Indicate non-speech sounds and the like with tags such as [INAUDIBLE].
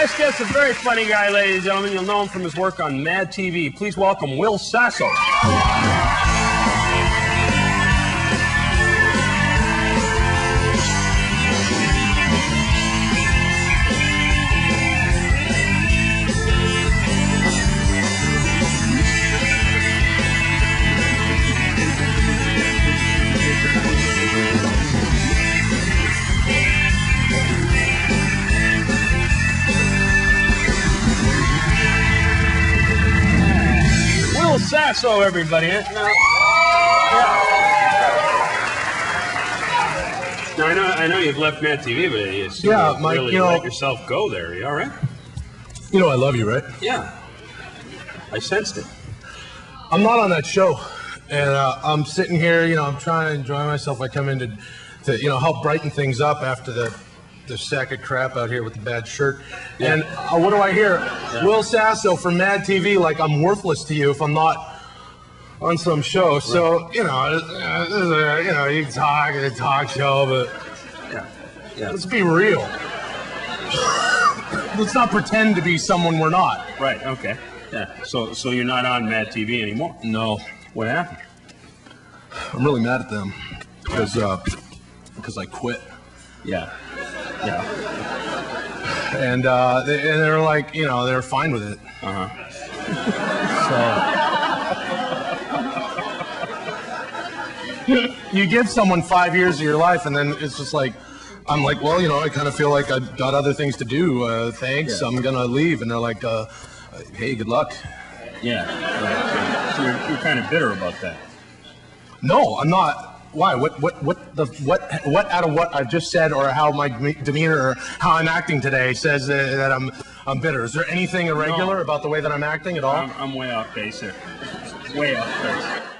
next guest is a very funny guy, ladies and gentlemen. You'll know him from his work on Mad TV. Please welcome Will Sasso. Will Sasso, everybody. Now, yeah. Now, I know, I know you've left Mad TV, but you seem Yeah, to Mike, really you know- let yourself go there. You all right? You know I love you, right? Yeah. I sensed it. I'm not on that show, and uh, I'm sitting here. You know, I'm trying to enjoy myself. I come in to, to you know, help brighten things up after the the sack of crap out here with the bad shirt. And uh, what do I hear? Will Sasso from Mad TV, like I'm worthless to you if I'm not on some show. So you know, uh, this is a, you know, you can talk at a talk show, but Yeah. Yeah. let's be real. [COUGHS] let's not pretend to be someone we're not. Right. Okay. Yeah. So, so you're not on Mad TV anymore. No. What happened? I'm really mad at them because uh, because I quit, Yeah. Yeah. and uh, they, and they're like, you know, they're fine with it. Uh huh. So [LAUGHS] you give someone five years of your life, and then it's just like, I'm like, well, you know, I kind of feel like I've got other things to do. Uh, thanks, Yeah. I'm gonna leave, and they're like, uh, hey, good luck. Yeah. Right. So you're, you're kind of bitter about that. No, I'm not. Why? What? What? What? The what? What out of what I've just said, or how my demeanor, or how I'm acting today, says uh, that I'm I'm bitter? Is there anything irregular No. about the way that I'm acting at all? I'm, I'm way off base here. Way off base.